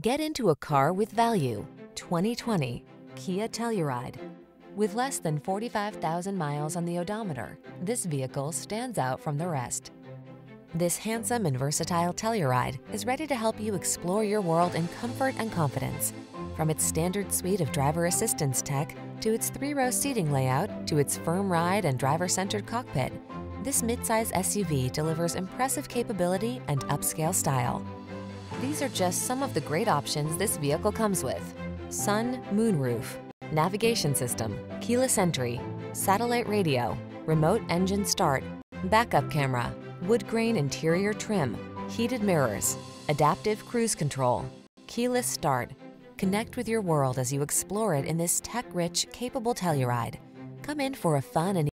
Get into a car with value. 2020 Kia Telluride. With less than 45,000 miles on the odometer, this vehicle stands out from the rest. This handsome and versatile Telluride is ready to help you explore your world in comfort and confidence. From its standard suite of driver assistance tech to its three-row seating layout to its firm ride and driver-centered cockpit, this midsize SUV delivers impressive capability and upscale style. These are just some of the great options this vehicle comes with. Sun moonroof, navigation system, keyless entry, satellite radio, remote engine start, backup camera, wood grain interior trim, heated mirrors, adaptive cruise control, keyless start. Connect with your world as you explore it in this tech-rich, capable Telluride. Come in for a fun and